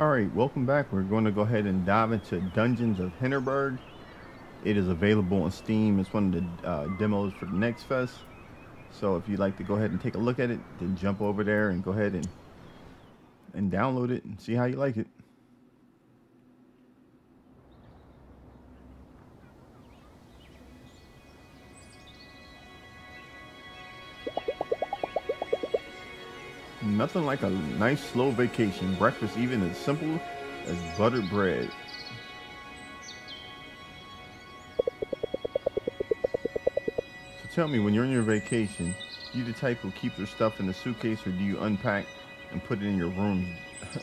Alright, welcome back. We're going to go ahead and dive into Dungeons of Hinterberg. It is available on Steam. It's one of the uh, demos for the Next Fest. So if you'd like to go ahead and take a look at it, then jump over there and go ahead and and download it and see how you like it. Nothing like a nice slow vacation. Breakfast even as simple as buttered bread. So tell me, when you're on your vacation, do you the type who keeps your stuff in the suitcase or do you unpack and put it in your room?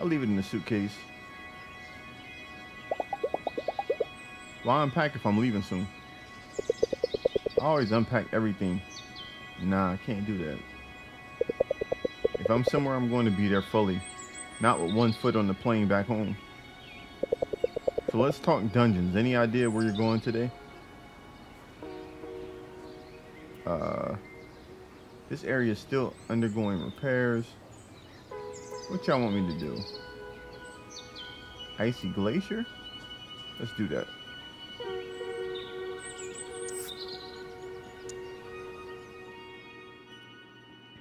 I'll leave it in the suitcase. Why unpack if I'm leaving soon? I always unpack everything. Nah, I can't do that. If I'm somewhere, I'm going to be there fully. Not with one foot on the plane back home. So let's talk dungeons. Any idea where you're going today? Uh, this area is still undergoing repairs. What y'all want me to do? Icy Glacier? Let's do that.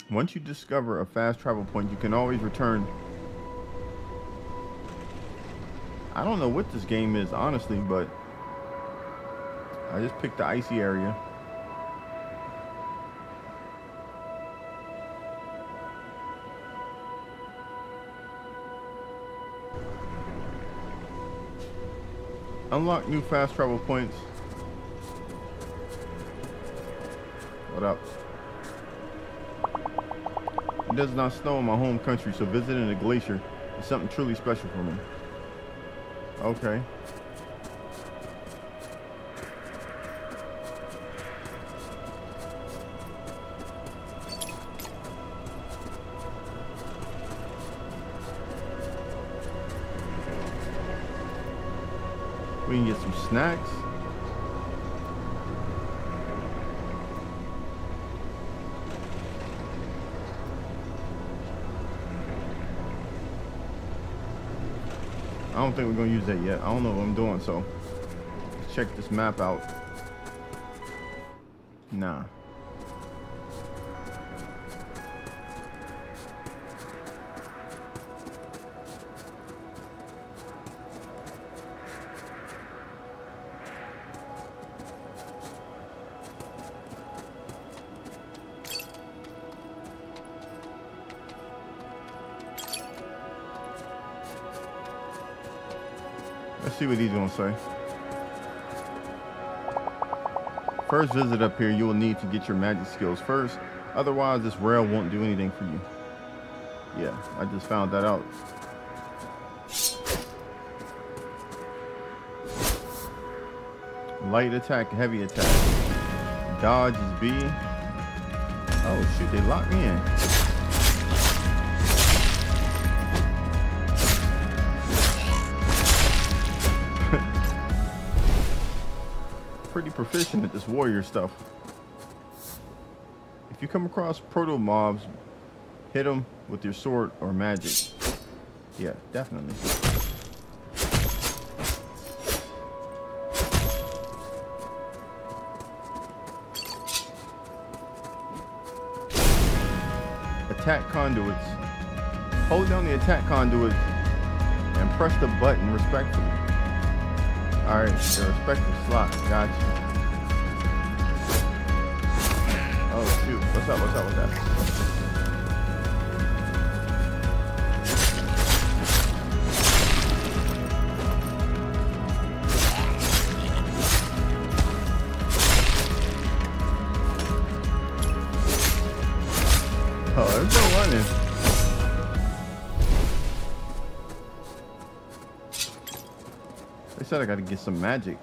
Once you discover a fast travel point, you can always return. I don't know what this game is, honestly, but I just picked the icy area. Unlock new fast travel points. What up? Does not snow in my home country, so visiting a glacier is something truly special for me. Okay. We can get some snacks. Don't think we're gonna use that yet. I don't know what I'm doing, so check this map out. Nah. See what he's gonna say. First visit up here, you will need to get your magic skills first. Otherwise, this rail won't do anything for you. Yeah, I just found that out. Light attack, heavy attack. Dodge is B. Oh shoot, they locked me in. Pretty proficient at this warrior stuff. If you come across proto mobs, hit them with your sword or magic. Yeah, definitely. Attack conduits. Hold down the attack conduit and press the button respectfully. Alright, the respective slot. Got you. Oh shoot. What's up? What's up with that? Oh, there's no running. Said I gotta get some magic.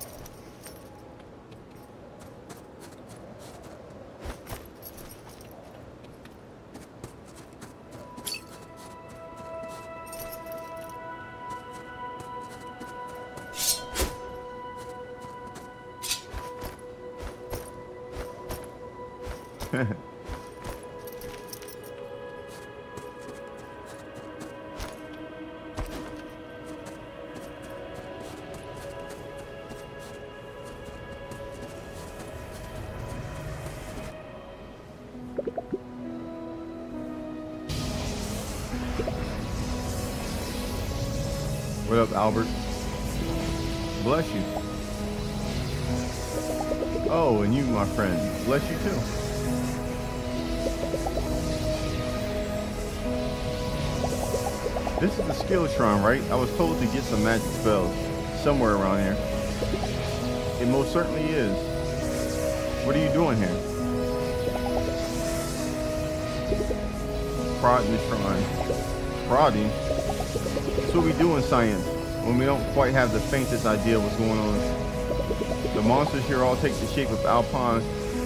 Idea what's going on. The monsters here all take the shape of alpine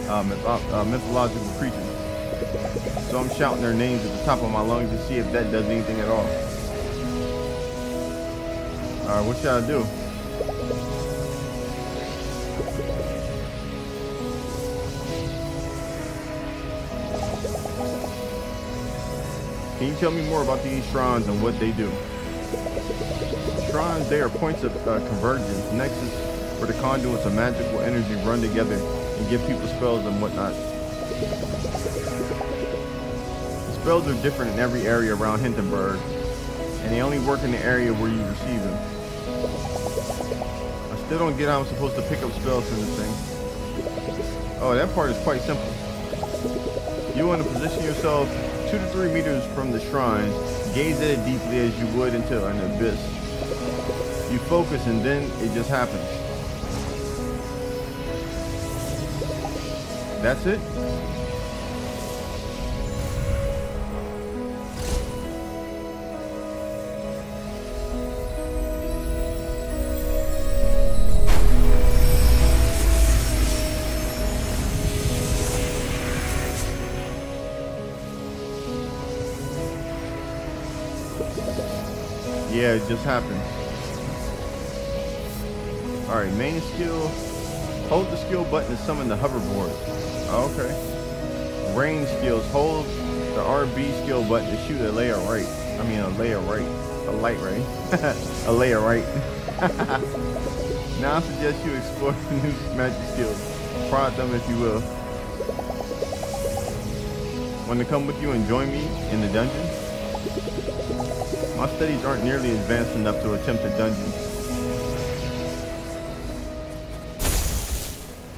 uh, myth uh, mythological creatures. So I'm shouting their names at the top of my lungs to see if that does anything at all. Alright, what should I do? Can you tell me more about these shrines and what they do? Shrines, they are points of uh, convergence, nexus where the conduits of magical energy run together and give people spells and whatnot. The spells are different in every area around Hinterberg, and they only work in the area where you receive them. I still don't get how I'm supposed to pick up spells from this thing. Oh, that part is quite simple. You want to position yourself two to three meters from the shrine, gaze at it deeply as you would into an abyss. You focus and then it just happens. That's it? Yeah, it just happened. Alright, main skill. Hold the skill button to summon the hoverboard. Okay. Range skills. Hold the RB skill button to shoot a layer right. I mean a layer right. A light ray. a layer right. now I suggest you explore new magic skills. Prod them if you will. Want to come with you and join me in the dungeon? My studies aren't nearly advanced enough to attempt a dungeon.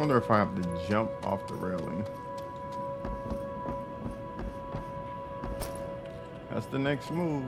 Wonder if I have to jump off the railing. That's the next move.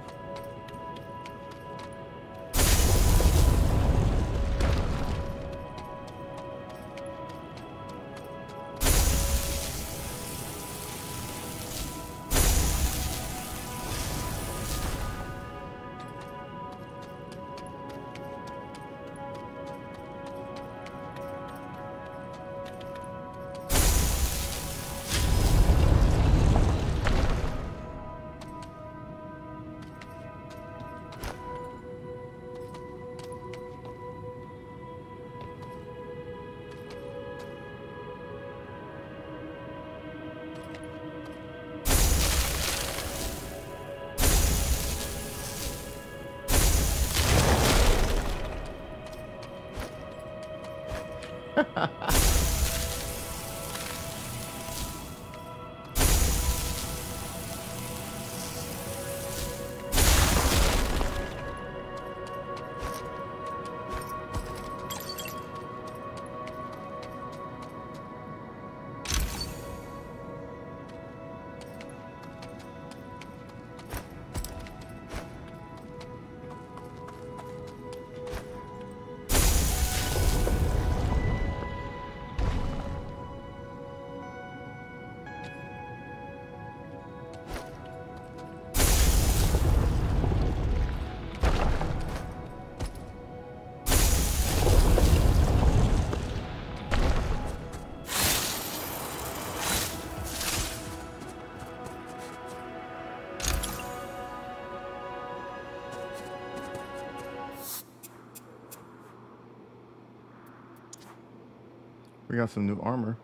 We got some new armor.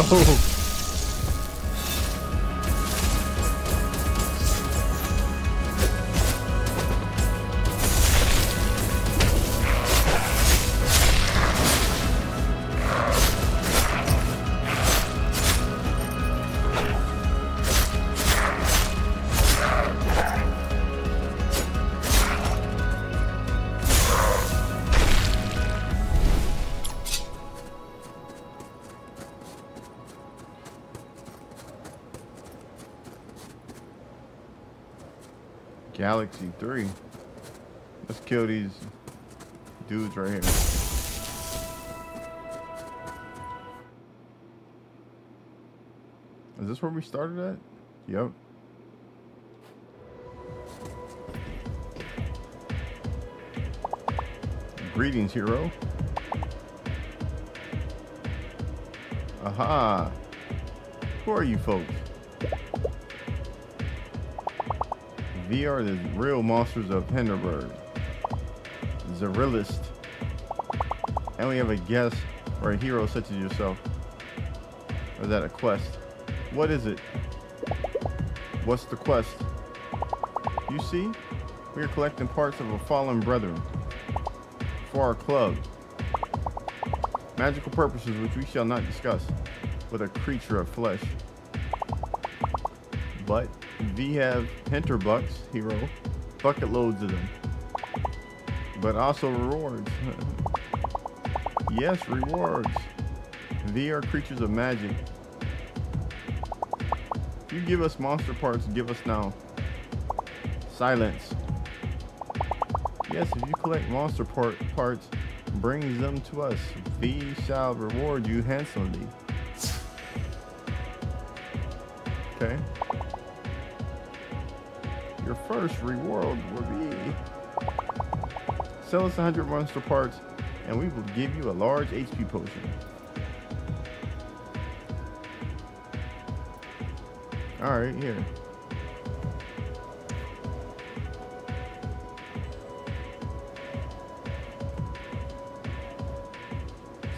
Yo. Galaxy 3. Let's kill these dudes right here. Is this where we started at? Yep. Greetings, hero. Aha. Who are you folks? V are the real monsters of Hinterberg. Zerilist. And we have a guest or a hero such as yourself. Or is that a quest? What is it? What's the quest? You see, we are collecting parts of a fallen brethren for our club. Magical purposes which we shall not discuss with a creature of flesh. But we have Hinterbucks, hero, bucket loads of them. But also rewards. yes, rewards. V are creatures of magic. If you give us monster parts, give us now. Silence. Yes, if you collect monster part parts, brings them to us. V shall reward you handsomely. First reward will be sell us 100 monster parts and we will give you a large HP potion. Alright, here.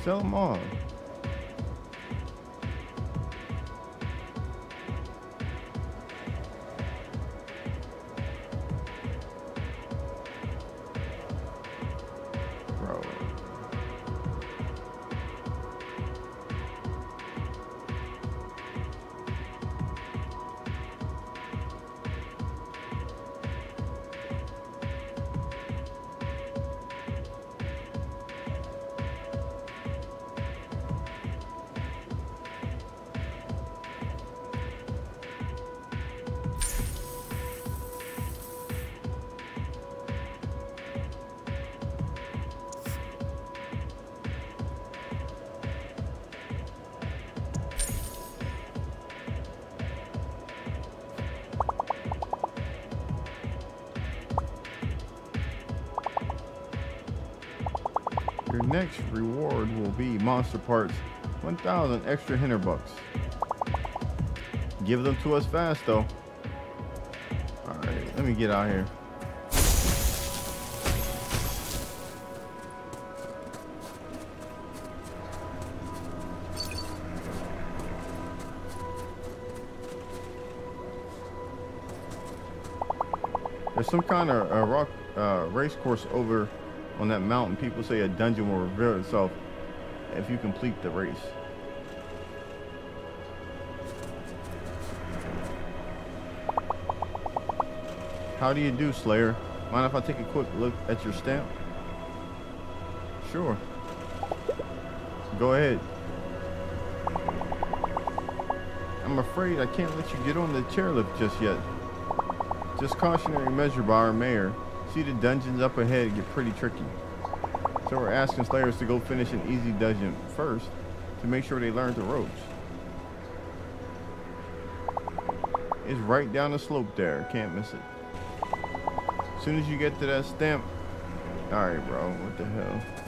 Sell them all. Next reward will be monster parts, 1,000 extra Hinterbucks. Give them to us fast though. All right, let me get out here. There's some kind of uh, rock uh, race course over on that mountain. People say a dungeon will reveal itself if you complete the race. How do you do, Slayer? Mind if I take a quick look at your stamp? Sure. Go ahead. I'm afraid I can't let you get on the chairlift just yet. Just cautionary measure by our mayor. See the dungeons up ahead get pretty tricky. So we're asking Slayers to go finish an easy dungeon first to make sure they learn the ropes. It's right down the slope there. Can't miss it. As soon as you get to that stamp. Alright, bro. What the hell?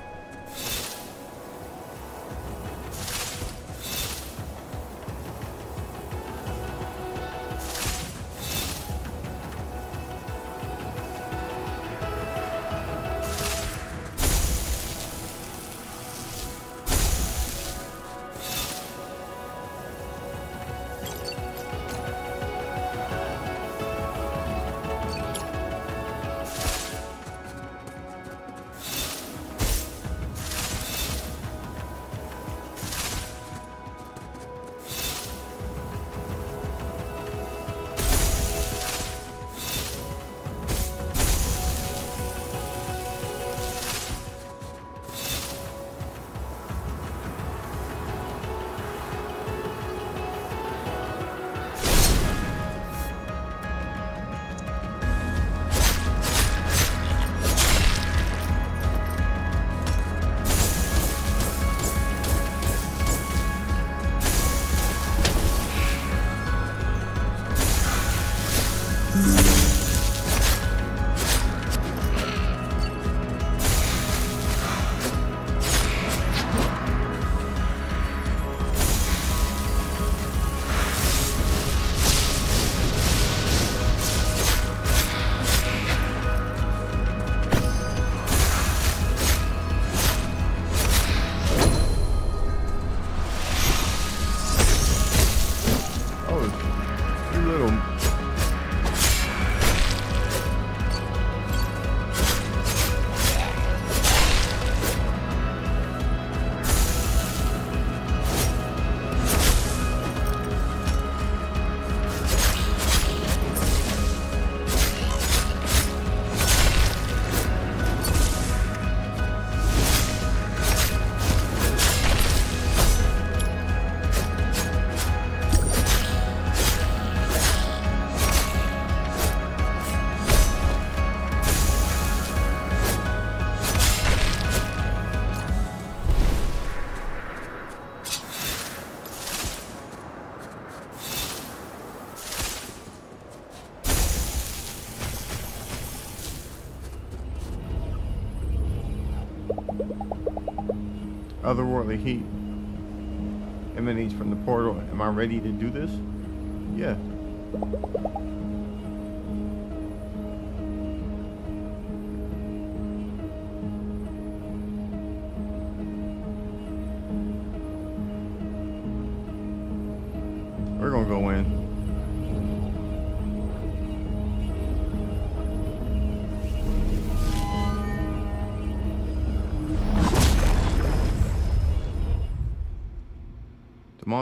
Otherworldly heat emanates from the portal. Am I ready to do this? Yeah.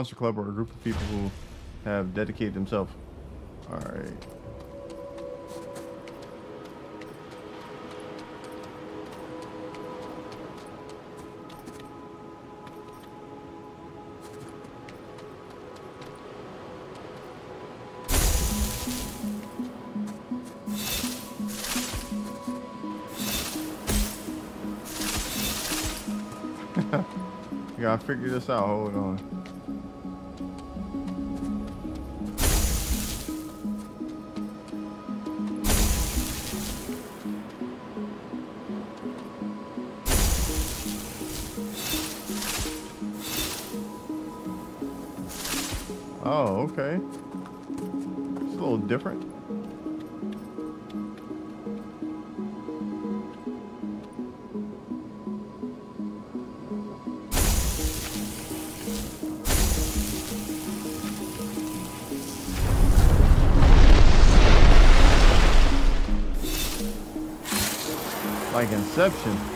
Monster Club or a group of people who have dedicated themselves. Alright. gotta figure this out. Hold on. Oh, okay. It's a little different. Like Inception.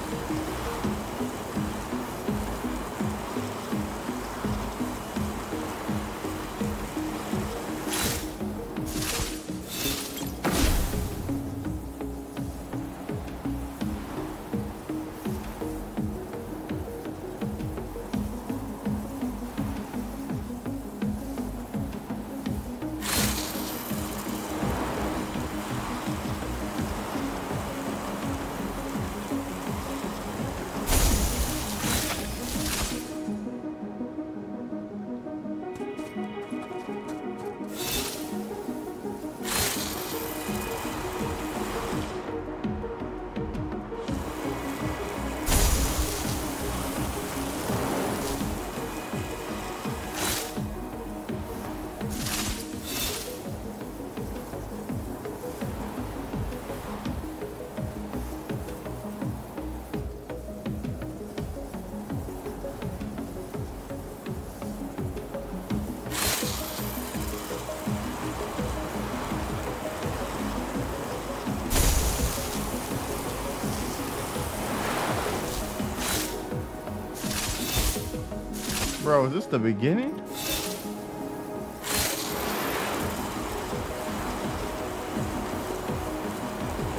Bro, is this the beginning?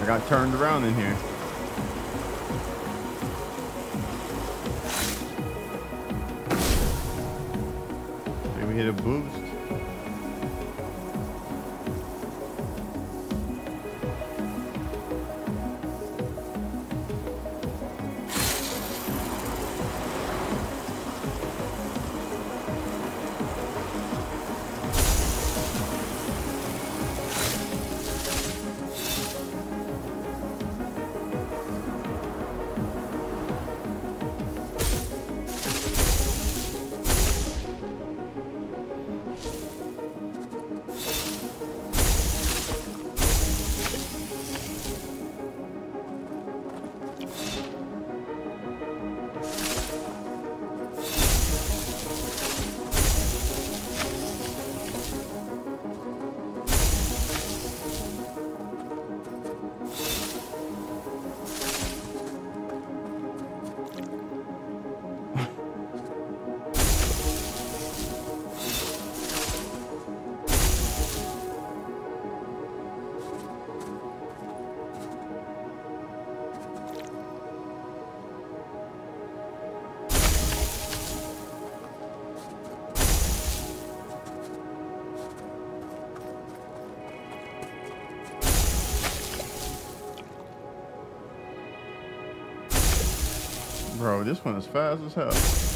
I got turned around in here. This one is fast as hell.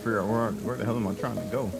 Figure out where, I- where the hell am I trying to go?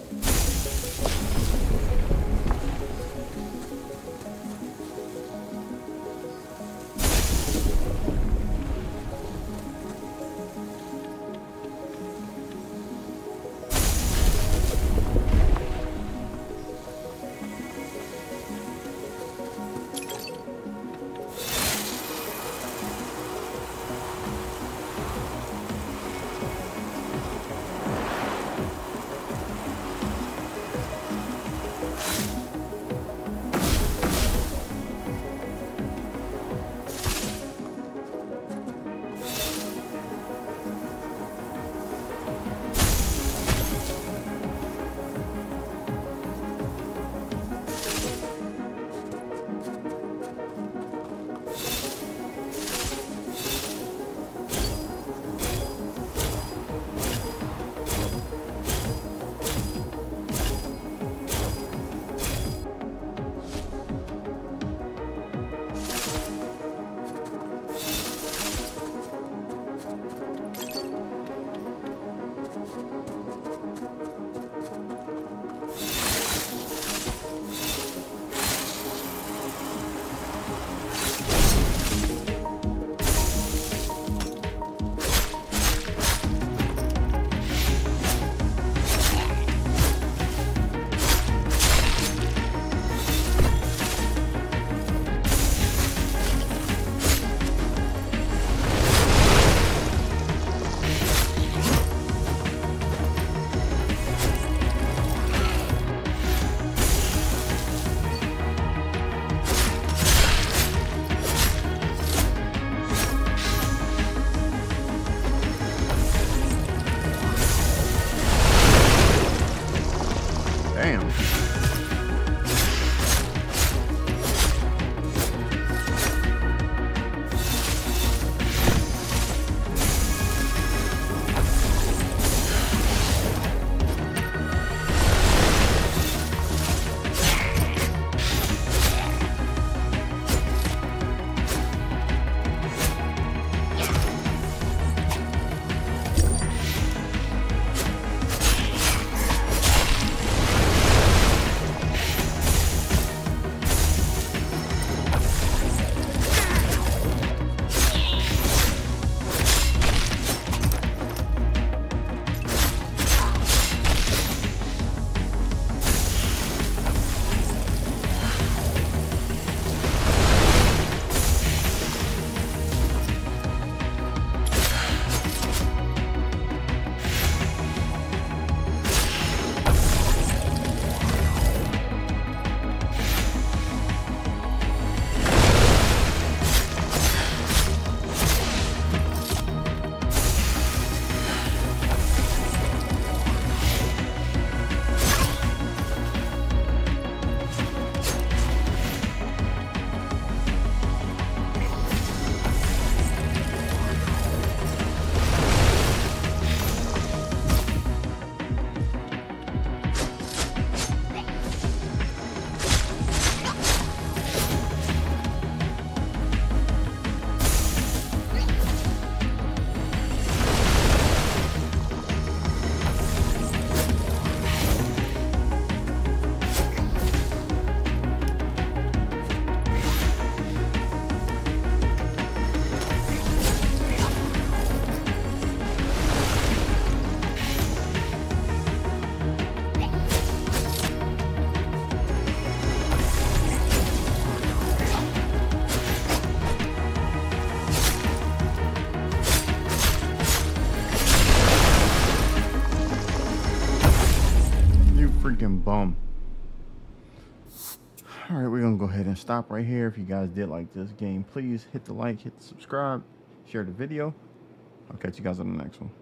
Stop right here. If you guys did like this game, please hit the like, hit the subscribe, share the video. I'll catch you guys on the next one.